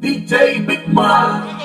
DJ Big Man.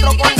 nuestro concepto.